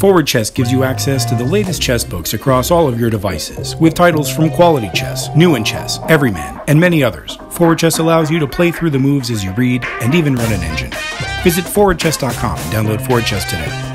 Forward Chess gives you access to the latest chess books across all of your devices, with titles from Quality Chess, New in Chess, Everyman, and many others. Forward Chess allows you to play through the moves as you read and even run an engine. Visit forwardchess.com and download Forward Chess today.